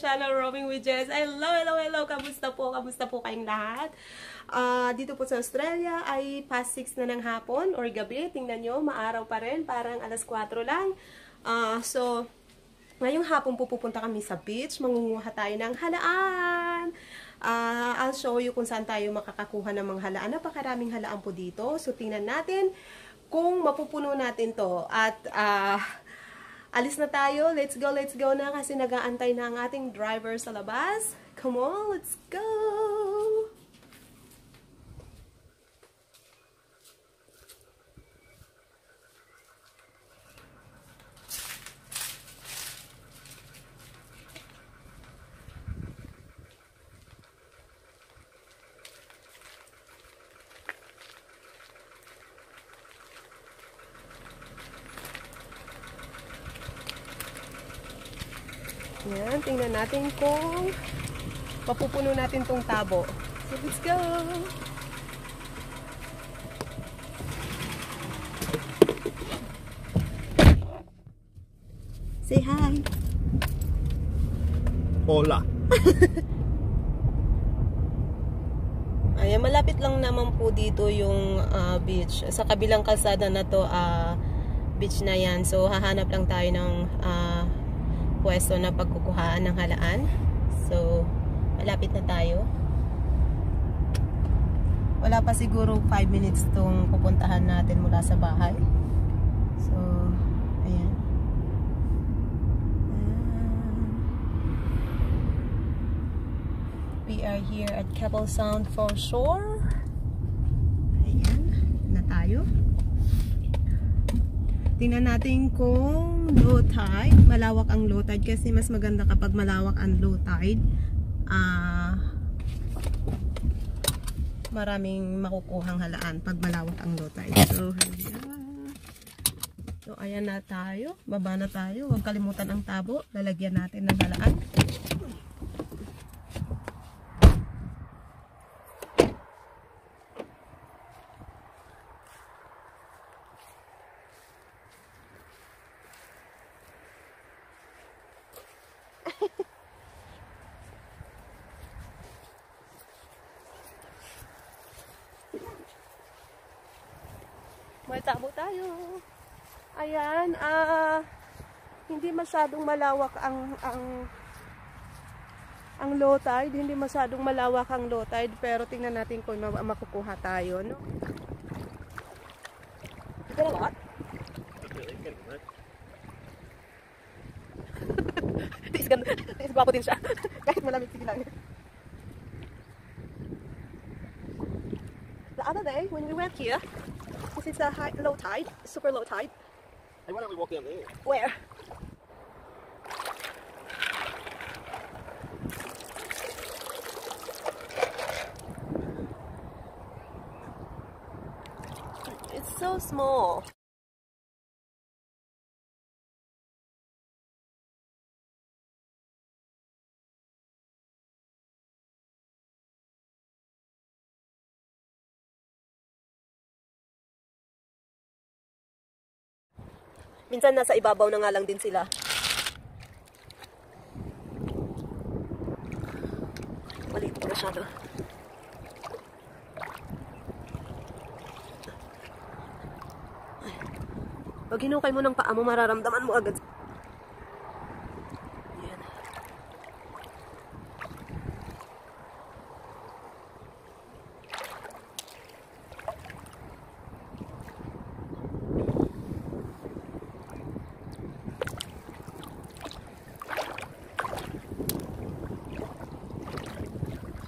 channel Roaming with Jess. Hello, hello, hello. Kamusta po? Kamusta po kayong lahat? Uh, dito po sa Australia ay past 6 na ng hapon or gabi. Tingnan nyo, maaraw pa rin. Parang alas 4 lang. Uh, so, ngayong hapon po pupunta kami sa beach. Mangunguha tayo ng halaan. Uh, I'll show you kung saan tayo makakakuha ng mga halaan. Napakaraming halaan po dito. So, tingnan natin kung mapupuno natin to. At, uh, alis na tayo. Let's go, let's go na kasi nagaantay na ang ating driver sa labas. Come on, let's go! Yan, tingnan natin kung mapupuno natin tong tabo. So, let's go! Say hi! Hola! Ayan, malapit lang naman po dito yung uh, beach. Sa kabilang kalsada na to, uh, beach na yan. So, hahanap lang tayo ng uh, pwesto na pagkukuhaan ng halaan. So, malapit na tayo. Wala pa siguro 5 minutes tong pupuntahan natin mula sa bahay. So, ayan. We are here at Keppel Sound for Shore. Ayan, na tayo. Tingnan natin kung low tide. Malawak ang low tide kasi mas maganda kapag malawak ang low tide. Ah... Maraming makukuhang halaan pag malawak ang low tide. So, ayan. So, ayan na tayo. Baba na tayo. Huwag kalimutan ang tabo. Lalagyan natin ng halaan. May tabo tayo. Ayan, ah, uh, hindi masyadong malawak ang, ang, ang low tide. Hindi masyadong malawak ang low tide. Pero tingnan natin kung makukuha tayo, no? Ito na lahat? Tiis ganda. Tiis gwapo din siya. Kahit malamig sige lang. The other day, when we went here, This is a high, low tide, super low tide. Hey, why don't we walk down there? Where? It's so small. Minsan nasa ibabaw na nga lang din sila. Maliit pa masyado. Pag hinukay mo ng paa mo, mararamdaman mo agad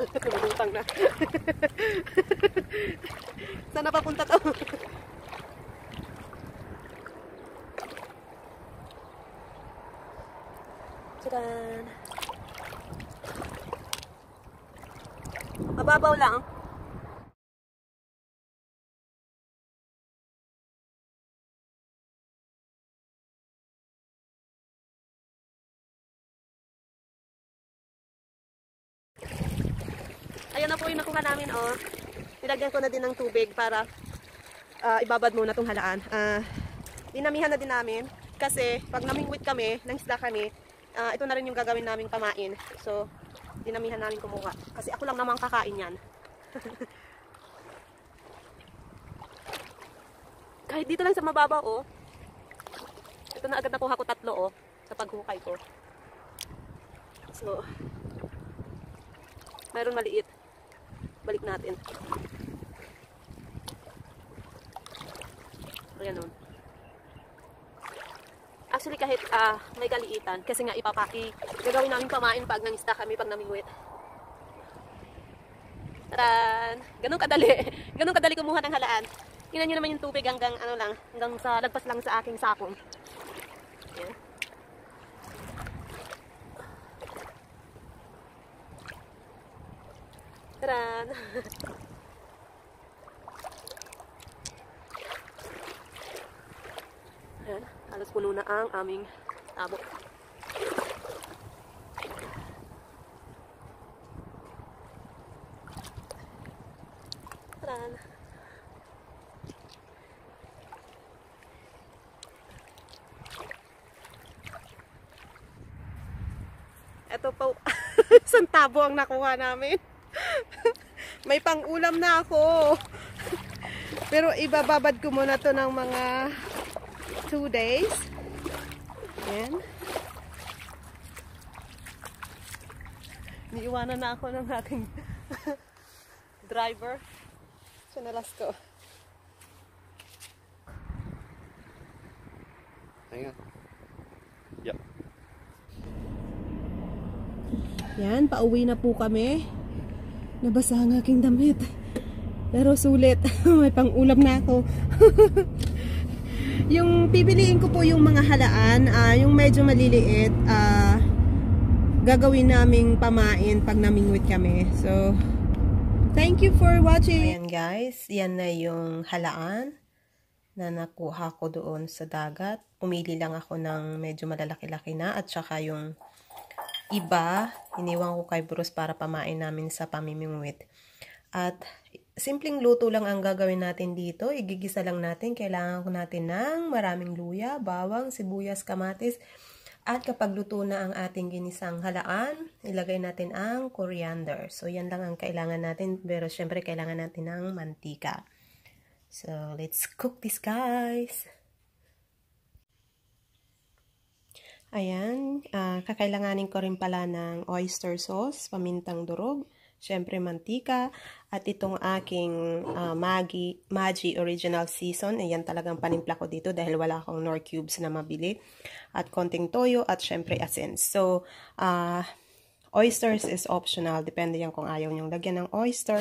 Lumutang na. Saan na papunta to? Tadaan. Mababaw lang. Ayan na po yung nakuha namin, oh. Nilagyan ko na din ng tubig para uh, ibabad muna tong halaan. Uh, dinamihan na din namin kasi pag namingwit kami, nang isda kami, Ah, ito na rin yung gagawin naming pamain. So, dinamihan namin kumuha. Kasi ako lang naman kakain yan. Kahit dito lang sa mababa, oh. Ito na agad nakuha ko tatlo, oh. Sa paghukay ko. So, meron maliit. Balik natin. Ayan nun. Actually, kahit ah, may kaliitan, kasi nga ipapaki, gagawin namin pamain pag nangista kami, pag namingwit. Taran! Ganun kadali. Ganun kadali kumuha ng halaan. Tingnan nyo naman yung tubig hanggang ano lang, hanggang sa lagpas lang sa aking sakong. Yan. Taran! Ayan, halos puno na ang aming tabo. Taran! Ito po, isang tabo ang nakuha namin. May pang-ulam na ako. Pero ibababad ko muna to ng mga 2 days. Ayan. Niiwanan na ako ng aking driver. Sinalas ko. Hang on. Yep. Yan, pauwi na po kami. Nabasa ang aking damit. Pero sulit. May pang-ulam na ako. yung pipiliin ko po yung mga halaan, ah, yung medyo maliliit, ah, gagawin naming pamain pag namingwit kami. So, thank you for watching. Ayan guys, yan na yung halaan na nakuha ko doon sa dagat. Pumili lang ako ng medyo malalaki-laki na at saka yung iba, iniwan ko kay Bruce para pamain namin sa pamimingwit. At simpleng luto lang ang gagawin natin dito. Igigisa lang natin. Kailangan ko natin ng maraming luya, bawang, sibuyas, kamatis. At kapag luto na ang ating ginisang halaan, ilagay natin ang coriander. So, yan lang ang kailangan natin. Pero, syempre, kailangan natin ng mantika. So, let's cook this, guys! Ayan, uh, kakailanganin ko rin pala ng oyster sauce, pamintang durog, syempre mantika, at itong aking uh, Maggi, Maggi Original Season. Ayan talagang panimpla ko dito dahil wala akong nor cubes na mabili. At konting toyo at syempre asin. So, uh, oysters is optional. Depende yan kung ayaw nyong lagyan ng oyster.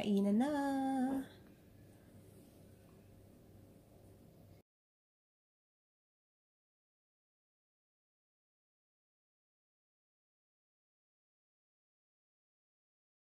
Kainan na!